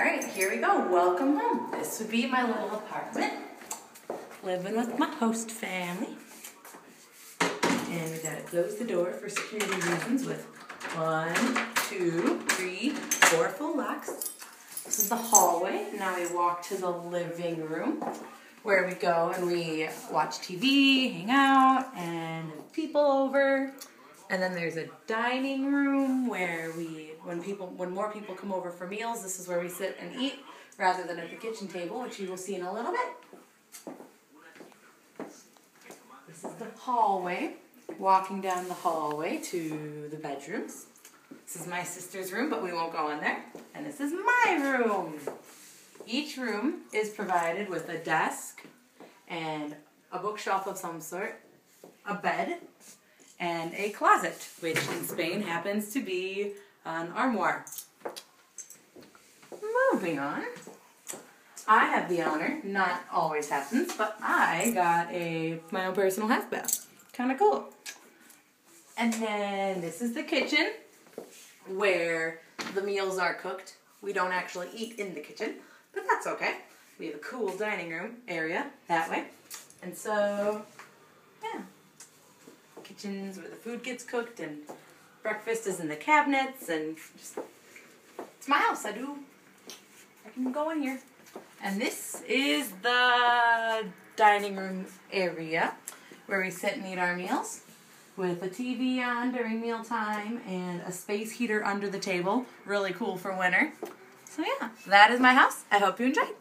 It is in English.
All right, here we go. Welcome home. This would be my little apartment. Living with my host family. And we gotta close the door for security reasons with one, two, three, four full locks. This is the hallway. Now we walk to the living room where we go and we watch TV, hang out, and people over. And then there's a dining room where when people, when more people come over for meals, this is where we sit and eat rather than at the kitchen table, which you will see in a little bit. This is the hallway. Walking down the hallway to the bedrooms. This is my sister's room, but we won't go in there. And this is my room. Each room is provided with a desk and a bookshelf of some sort, a bed, and a closet, which in Spain happens to be an armoire. Moving on. I have the honor, not always happens, but I got a my own personal half bath. Kind of cool. And then this is the kitchen where the meals are cooked. We don't actually eat in the kitchen, but that's okay. We have a cool dining room area that way. And so, yeah. Kitchen's where the food gets cooked and breakfast is in the cabinets and just, it's my house. I do, I can go in here. And this is the dining room area where we sit and eat our meals with a TV on during mealtime and a space heater under the table. Really cool for winter. So yeah, that is my house. I hope you enjoyed.